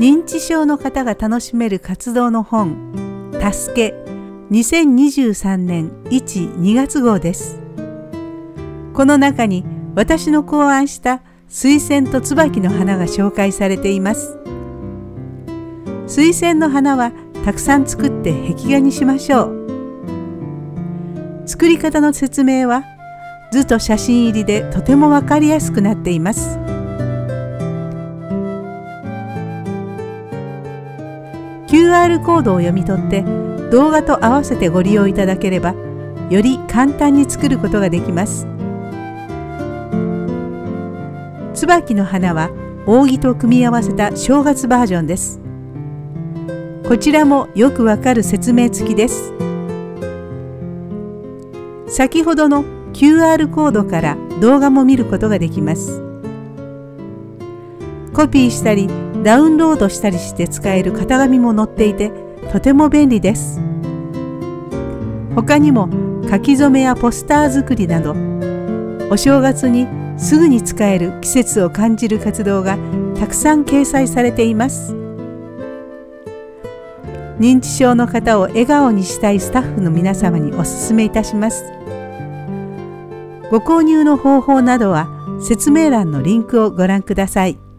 認知症の方が楽しめる活動の本「助け」2023年1-2月号です。この中に私の考案した水仙と椿の花が紹介されています。水仙の花はたくさん作って壁画にしましょう。作り方の説明は図と写真入りでとてもわかりやすくなっています。QR コードを読み取って動画と合わせてご利用いただければより簡単に作ることができます。椿の花は扇と組み合わせた正月バージョンです。こちらもよくわかる説明付きです。先ほどの QR コードから動画も見ることができます。コピーしたりダウンロードしたりして使える型紙も載っていてとても便利です。他にも書き初めやポスター作りなどお正月にすぐに使える季節を感じる活動がたくさん掲載されています。認知症の方を笑顔にしたいスタッフの皆様にお勧めいたします。ご購入の方法などは説明欄のリンクをご覧ください。